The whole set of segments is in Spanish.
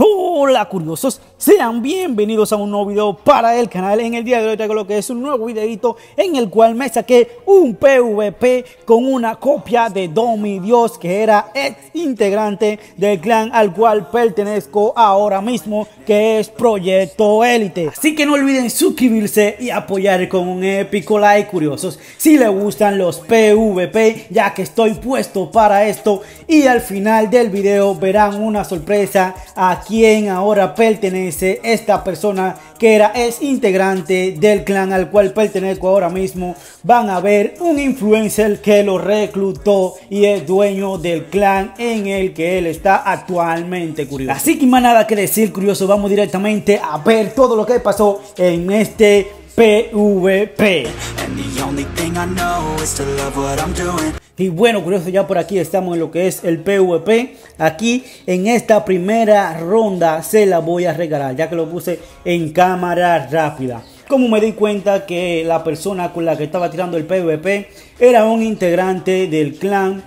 Hola curiosos, sean bienvenidos a un nuevo video para el canal. En el día de hoy traigo lo que es un nuevo videito en el cual me saqué un PvP con una copia de Domi Dios que era ex integrante del clan al cual pertenezco ahora mismo que es Proyecto Élite. Así que no olviden suscribirse y apoyar con un épico like curiosos si les gustan los PvP ya que estoy puesto para esto y al final del video verán una sorpresa aquí quién ahora pertenece esta persona que era es integrante del clan al cual pertenezco ahora mismo. Van a ver un influencer que lo reclutó y es dueño del clan en el que él está actualmente curioso. Así que más nada que decir curioso, vamos directamente a ver todo lo que pasó en este PvP. Y bueno, curioso, ya por aquí estamos en lo que es el PvP. Aquí en esta primera ronda se la voy a regalar, ya que lo puse en cámara rápida. Como me di cuenta que la persona con la que estaba tirando el PvP era un integrante del clan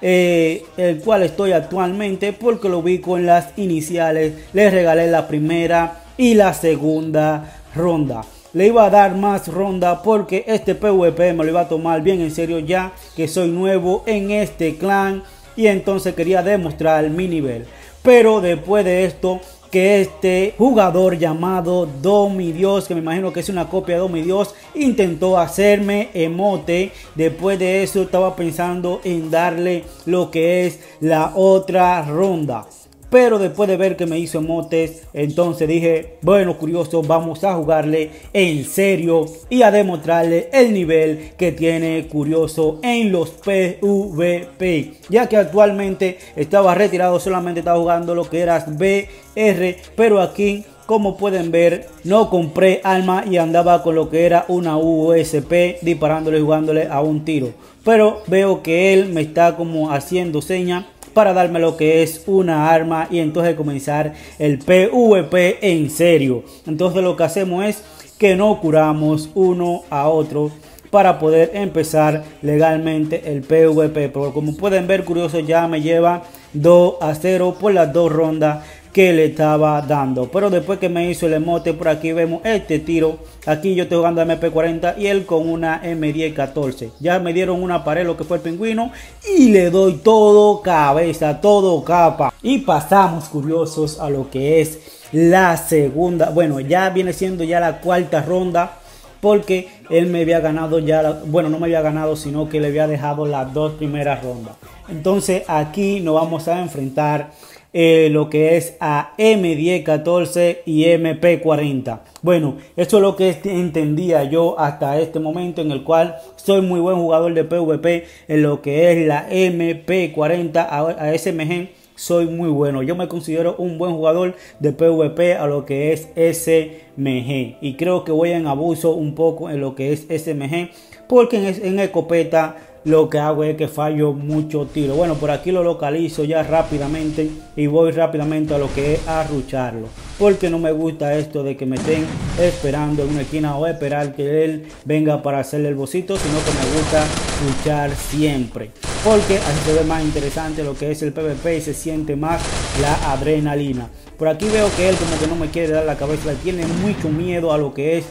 eh, el cual estoy actualmente porque lo vi con las iniciales. Le regalé la primera y la segunda ronda le iba a dar más ronda porque este PvP me lo iba a tomar bien en serio ya que soy nuevo en este clan y entonces quería demostrar mi nivel. Pero después de esto que este jugador llamado Domi Dios, que me imagino que es una copia de Domi Dios, intentó hacerme emote. Después de eso estaba pensando en darle lo que es la otra ronda. Pero después de ver que me hizo motes, entonces dije, bueno, curioso, vamos a jugarle en serio y a demostrarle el nivel que tiene curioso en los PvP. Ya que actualmente estaba retirado, solamente estaba jugando lo que era BR, pero aquí como pueden ver, no compré alma y andaba con lo que era una USP disparándole y jugándole a un tiro. Pero veo que él me está como haciendo seña para darme lo que es una arma y entonces comenzar el PvP en serio. Entonces lo que hacemos es que no curamos uno a otro para poder empezar legalmente el PvP. Pero como pueden ver, curioso ya me lleva 2 a 0 por las dos rondas que le estaba dando. Pero después que me hizo el emote, por aquí vemos este tiro. Aquí yo estoy jugando MP40 y él con una M1014. Ya me dieron una pared lo que fue el pingüino y le doy todo cabeza, todo capa. Y pasamos curiosos a lo que es la segunda. Bueno, ya viene siendo ya la cuarta ronda porque él me había ganado ya, bueno, no me había ganado, sino que le había dejado las dos primeras rondas. Entonces aquí nos vamos a enfrentar eh, lo que es a M1014 y MP40. Bueno, eso es lo que entendía yo hasta este momento en el cual soy muy buen jugador de PvP en lo que es la MP40 a, SMG soy muy bueno. Yo me considero un buen jugador de PvP a lo que es SMG. Y creo que voy en abuso un poco en lo que es SMG. Porque en, en escopeta lo que hago es que fallo mucho tiro. Bueno, por aquí lo localizo ya rápidamente y voy rápidamente a lo que es arrucharlo. Porque no me gusta esto de que me estén esperando en una esquina o esperar que él venga para hacerle el bocito, sino que me gusta luchar siempre. Porque así se ve más interesante lo que es el PvP y se siente más la adrenalina. Por aquí veo que él como que no me quiere dar la cabeza, tiene mucho miedo a lo que es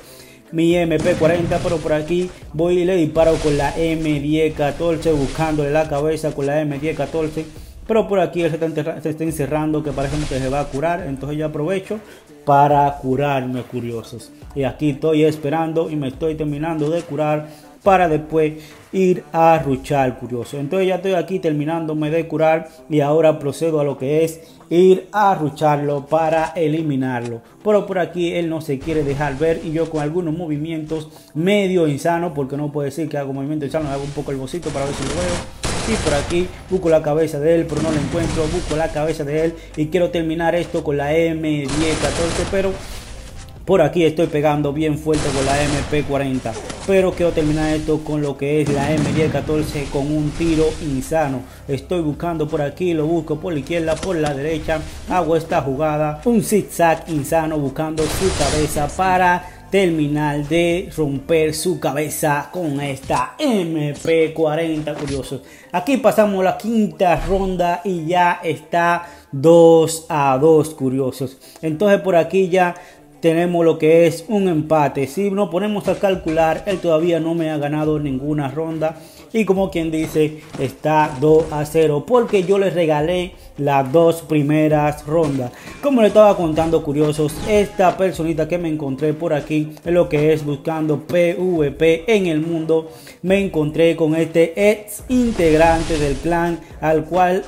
mi MP40, pero por aquí voy y le disparo con la M1014, buscándole la cabeza con la M1014. Pero por aquí se está, se está encerrando que parece que se va a curar. Entonces yo aprovecho para curarme, curiosos. Y aquí estoy esperando y me estoy terminando de curar para después ir a ruchar curioso. Entonces ya estoy aquí terminándome de curar y ahora procedo a lo que es ir a rucharlo para eliminarlo. Pero por aquí él no se quiere dejar ver y yo con algunos movimientos medio insano, porque no puedo decir que hago movimiento insano, hago un poco el bocito para ver si lo veo. Y por aquí busco la cabeza de él, pero no lo encuentro. Busco la cabeza de él y quiero terminar esto con la M1014, pero por aquí estoy pegando bien fuerte con la MP40. Pero quiero terminar esto con lo que es la M1014 con un tiro insano. Estoy buscando por aquí, lo busco por la izquierda, por la derecha. Hago esta jugada. Un zigzag insano buscando su cabeza para terminar de romper su cabeza con esta MP40 curioso. Aquí pasamos la quinta ronda y ya está 2 a 2 curiosos. Entonces por aquí ya tenemos lo que es un empate. Si nos ponemos a calcular, él todavía no me ha ganado ninguna ronda. Y como quien dice, está 2 a 0. Porque yo le regalé las dos primeras rondas. Como le estaba contando curiosos, esta personita que me encontré por aquí, en lo que es buscando PvP en el mundo, me encontré con este ex integrante del clan al cual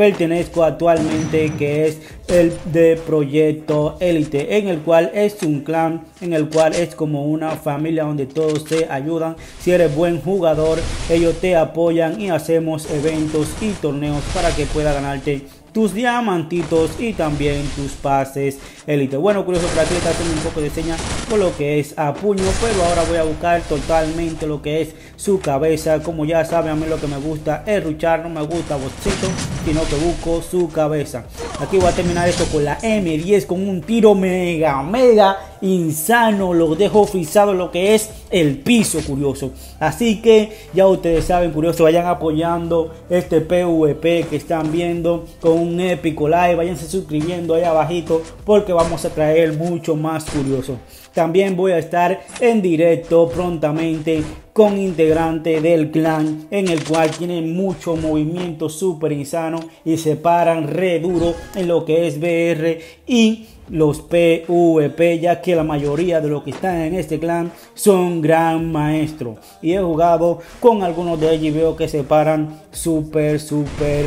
pertenezco actualmente que es el de Proyecto Elite en el cual es un clan en el cual es como una familia donde todos se ayudan si eres buen jugador ellos te apoyan y hacemos eventos y torneos para que pueda ganarte tus diamantitos y también tus pases élite. Bueno, curioso, por aquí está haciendo un poco de señas con lo que es a puño, pero ahora voy a buscar totalmente lo que es su cabeza. Como ya saben, a mí lo que me gusta es ruchar, no me gusta bolsito, sino que busco su cabeza. Aquí voy a terminar esto con la M10 con un tiro mega, mega insano. Lo dejo frisado lo que es el piso, curioso. Así que ya ustedes saben, curioso, vayan apoyando este PvP que están viendo con un épico like. Váyanse suscribiendo ahí abajito porque vamos a traer mucho más curioso. También voy a estar en directo prontamente con integrante del clan en el cual tienen mucho movimiento súper insano y se paran re duro en lo que es VR y los PvP ya que la mayoría de los que están en este clan son gran maestro. Y he jugado con algunos de ellos y veo que se paran súper súper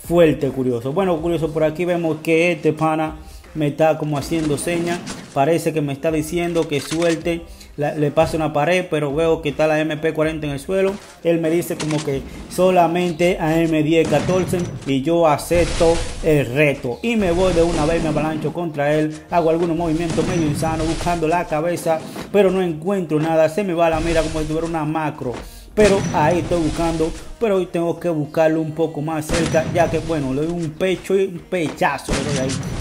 fuerte curioso. Bueno curioso por aquí vemos que este pana me está como haciendo señas. Parece que me está diciendo que suelte. le paso una pared, pero veo que está la MP40 en el suelo. Él me dice como que solamente AM1014 y yo acepto el reto. Y me voy de una vez, me avalancho contra él. Hago algunos movimientos medio insanos buscando la cabeza, pero no encuentro nada. Se me va la mira como si tuviera una macro pero ahí estoy buscando pero hoy tengo que buscarlo un poco más cerca ya que bueno le doy un pecho y un pechazo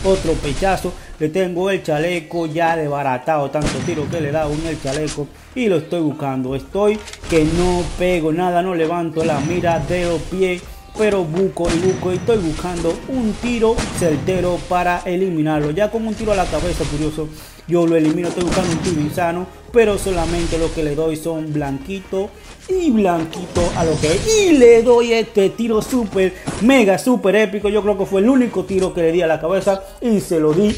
otro pechazo. Le tengo el chaleco ya desbaratado tanto tiro que le dado en el chaleco y lo estoy buscando. Estoy que no pego nada no levanto la mira de los pies pero busco y busco y estoy buscando un tiro certero para eliminarlo. Ya con un tiro a la cabeza curioso yo lo elimino estoy buscando un tiro insano pero solamente lo que le doy son blanquito y blanquito a lo que y le doy este tiro súper mega súper épico. Yo creo que fue el único tiro que le di a la cabeza y se lo di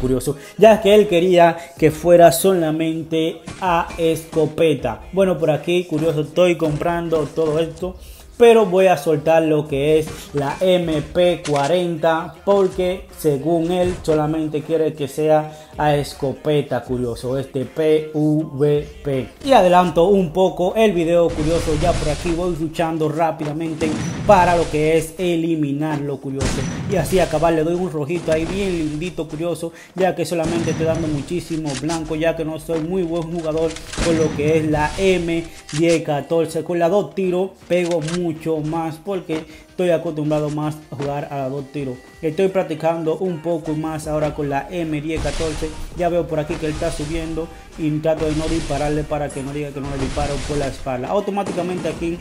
curioso, ya que él quería que fuera solamente a escopeta. Bueno, por aquí, curioso, estoy comprando todo esto pero voy a soltar lo que es la MP40 porque según él solamente quiere que sea a escopeta curioso este PVP y adelanto un poco el video curioso ya por aquí voy luchando rápidamente para lo que es eliminar lo curioso y así acabar le doy un rojito ahí bien lindito curioso ya que solamente estoy dando muchísimo blanco ya que no soy muy buen jugador con lo que es la M1014 con la dos tiros pego mucho más porque estoy acostumbrado más a jugar a dos tiros. Estoy practicando un poco más ahora con la M1014. Ya veo por aquí que él está subiendo y trato de no dispararle para que no diga que no le disparo por la espalda. Automáticamente aquí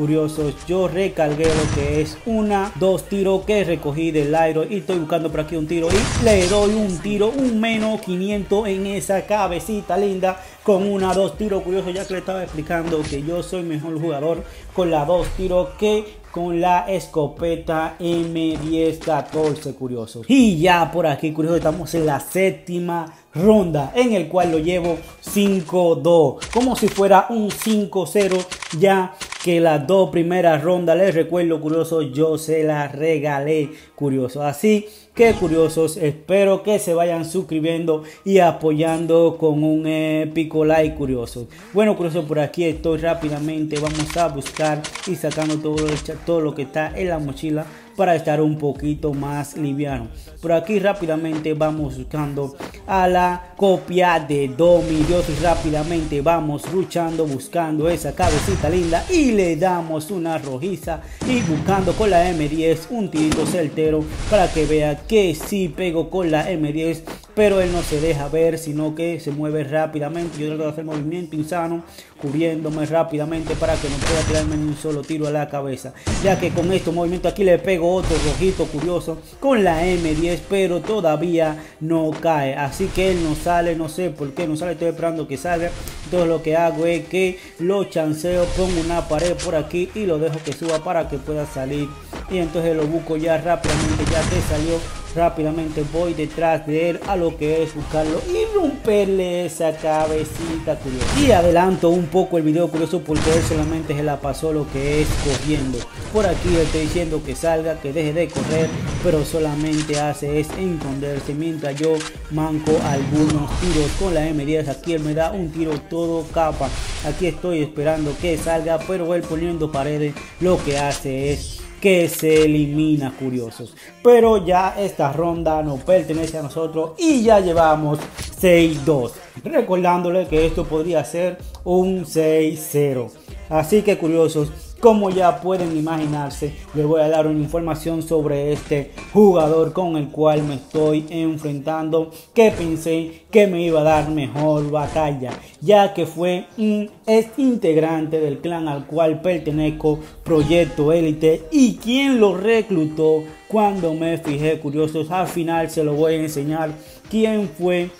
curiosos. Yo recargué lo que es una dos tiros que recogí del aire y estoy buscando por aquí un tiro y le doy un tiro un menos 500 en esa cabecita linda con una dos tiros curioso ya que le estaba explicando que yo soy mejor jugador con la dos tiros que con la escopeta M1014 curiosos. Y ya por aquí curioso estamos en la séptima ronda en el cual lo llevo 5-2 como si fuera un 5-0 ya que las dos primeras rondas, les recuerdo curioso, yo se las regalé curioso. Así que curiosos, espero que se vayan suscribiendo y apoyando con un épico like curioso. Bueno curioso, por aquí estoy rápidamente, vamos a buscar y sacando todo, todo lo que está en la mochila para estar un poquito más liviano. Por aquí rápidamente vamos buscando a la copia de Domi Dios rápidamente vamos luchando buscando esa cabecita linda y le damos una rojiza y buscando con la M10 un tirito certero para que vea que si pego con la M10 pero él no se deja ver, sino que se mueve rápidamente. Yo trato de hacer movimiento insano, cubriéndome rápidamente para que no pueda tirarme ni un solo tiro a la cabeza. Ya que con este movimiento aquí le pego otro rojito curioso con la M10, pero todavía no cae. Así que él no sale, no sé por qué no sale, estoy esperando que salga. Entonces lo que hago es que lo chanceo, pongo una pared por aquí y lo dejo que suba para que pueda salir. Y entonces lo busco ya rápidamente, ya que salió rápidamente voy detrás de él a lo que es buscarlo y romperle esa cabecita curiosa y adelanto un poco el video curioso porque él solamente se la pasó lo que es corriendo por aquí estoy diciendo que salga que deje de correr pero solamente hace es esconderse mientras yo manco algunos tiros. Con la M10 aquí él me da un tiro todo capa. Aquí estoy esperando que salga pero él poniendo paredes lo que hace es que se elimina curiosos. Pero ya esta ronda no pertenece a nosotros y ya llevamos 6-2. Recordándole que esto podría ser un 6-0. Así que curiosos, como ya pueden imaginarse, les voy a dar una información sobre este jugador con el cual me estoy enfrentando, que pensé que me iba a dar mejor batalla, ya que fue un ex integrante del clan al cual pertenezco, Proyecto Élite, y quien lo reclutó cuando me fijé curiosos. Al final se lo voy a enseñar quién fue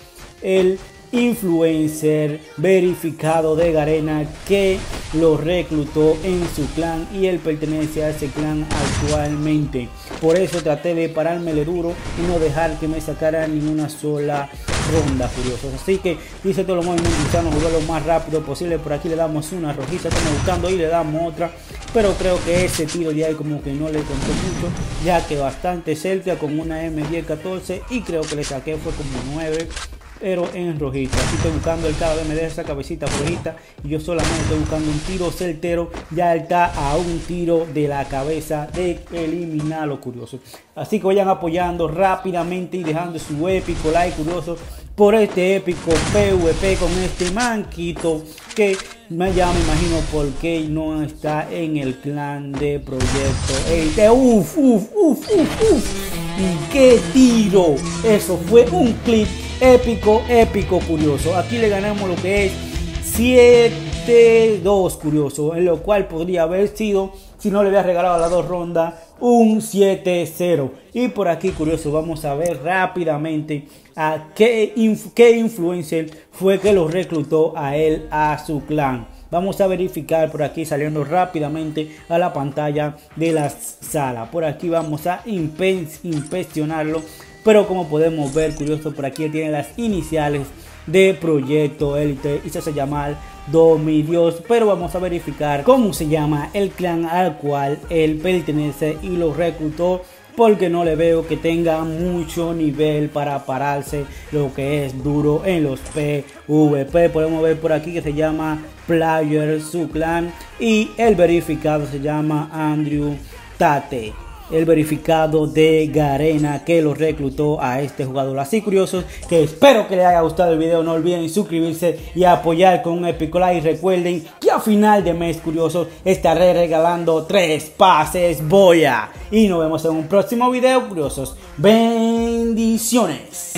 el influencer verificado de Garena que lo reclutó en su clan y él pertenece a ese clan actualmente. Por eso traté de parármele duro y no dejar que me sacara ninguna sola ronda curiosos. Así que dice todos los movimientos usanos lo más rápido posible. Por aquí le damos una rojita, estamos buscando y le damos otra. Pero creo que ese tiro de ahí como que no le contó mucho, ya que bastante cerca con una M1014 y creo que le saqué fue como 9 pero en rojita. Aquí estoy buscando el cada vez me deja esa cabecita rojita y yo solamente estoy buscando un tiro certero. Ya está a un tiro de la cabeza de eliminar lo curioso. Así que vayan apoyando rápidamente y dejando su épico like curioso por este épico PvP con este manquito que ya me imagino por qué no está en el clan de proyecto Elite. Uf, uf, uf, uf, uf. Y qué tiro. Eso fue un clip épico, épico, curioso. Aquí le ganamos lo que es 7-2, curioso, en lo cual podría haber sido, si no le había regalado las dos rondas, un 7-0. Y por aquí, curioso, vamos a ver rápidamente a qué, qué influencer fue que lo reclutó a él, a su clan. Vamos a verificar por aquí saliendo rápidamente a la pantalla de la sala. Por aquí vamos a inspeccionarlo pero como podemos ver, curioso, por aquí tiene las iniciales de Proyecto Elite y se hace llamar Domidios. Pero vamos a verificar cómo se llama el clan al cual él pertenece y lo reclutó porque no le veo que tenga mucho nivel para pararse lo que es duro en los PvP. Podemos ver por aquí que se llama Player su clan y el verificado se llama Andrew Tate el verificado de Garena que lo reclutó a este jugador. Así curiosos que espero que les haya gustado el video. No olviden suscribirse y apoyar con un épico like. Recuerden que a final de mes curiosos estaré regalando tres pases boya. Y nos vemos en un próximo video curiosos. Bendiciones.